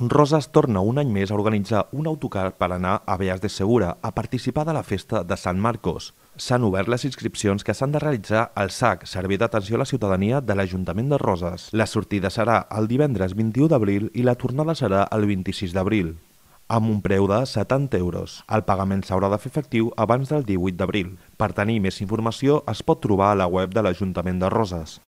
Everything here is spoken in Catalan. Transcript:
Roses torna un any més a organitzar un autocar per anar a Beas de Segura a participar de la festa de Sant Marcos. S'han obert les inscripcions que s'han de realitzar al SAC, Servei d'Atenció a la Ciutadania de l'Ajuntament de Roses. La sortida serà el divendres 21 d'abril i la tornada serà el 26 d'abril, amb un preu de 70 euros. El pagament s'haurà de fer efectiu abans del 18 d'abril. Per tenir més informació es pot trobar a la web de l'Ajuntament de Roses.